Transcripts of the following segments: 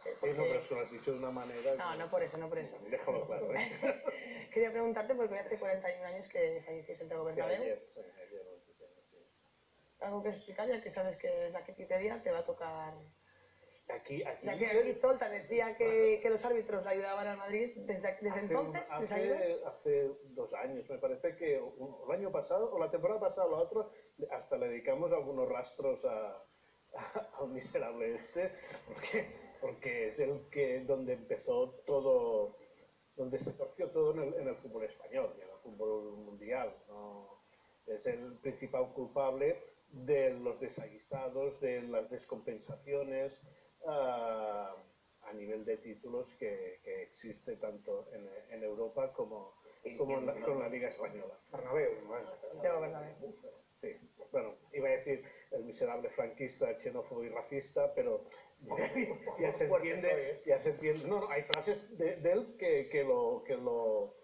preguntarte. Sí, no, pero eso lo has dicho de una manera... No, no por eso, no por eso. Déjalo claro, ¿eh? Quería preguntarte, porque hace 41 años que falleció Santiago Que Bernabéu. ayer, ayer, antes. Algo que explicar, ya que sabes que es la Wikipedia, te va a tocar... Aquí, aquí... Ya que aquí Zoltan decía que, que los árbitros ayudaban al Madrid, desde, desde Hace, entonces, hace, hace dos años, me parece que un- el año pasado, o la temporada pasada o la otra, hasta le dedicamos algunos rastros a, a- al miserable este, porque, porque es el que donde empezó todo, donde se torció todo en el, en el fútbol español y en el fútbol mundial. ¿no? Es el principal culpable de los desaguisados, de las descompensaciones ah, a nivel de títulos que, que existe tanto en, en Europa como, como en la, con la Liga Española. Bernabéu, bueno. Santiago Bernabéu. Sí, bueno, iba a decir el miserable franquista, xenófobo y racista, pero ya, se entiende, ¿eh? ya se entiende. No, no, hay frases de, de él que, que lo que lo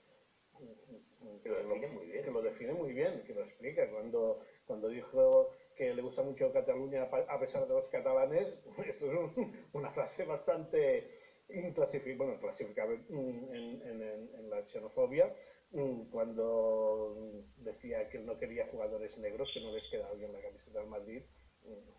Que lo define muy bien. que lo define muy bien, que lo explica. Cuando, cuando dijo que le gusta mucho Cataluña a pesar de los catalanes, esto es un- una frase bastante inclasificable, bueno, clasificable mm, en, en- en- en la xenofobia, mm, cuando decía que él no quería jugadores negros, que no les quedaba bien la camiseta del Madrid. mm,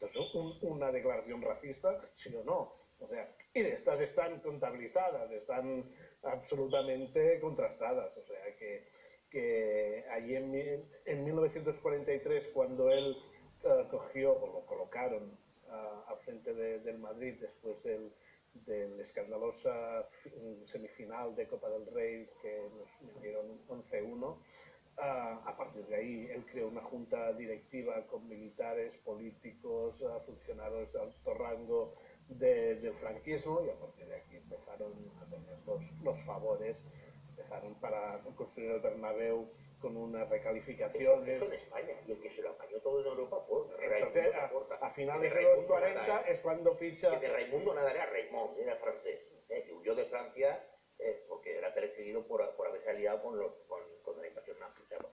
Entonces, un- una declaración racista, sí o no. O sea, y estas están contabilizadas, están absolutamente contrastadas. O sea, que, que allí en, en 1943, cuando él eh, cogió, o lo colocaron ah, al frente de- del Madrid después del, del escandalosa fi- semifinal de Copa del Rey que nos metieron 11-1, a partir de ahí, él creó una junta directiva con militares, políticos, eh, funcionarios de alto rango de, del franquismo y a partir de aquí empezaron a tener los, los favores, empezaron para construir el Bernabéu con unas recalificaciones. Eso, eso, en España, y el que se lo apañó todo en Europa fue Entonces, a, a, finales de, de los 40 es cuando ficha... de Raimundo nada era Raymond, era francés, eh, que huyó de Francia eh, porque era perseguido por, por haberse aliado con los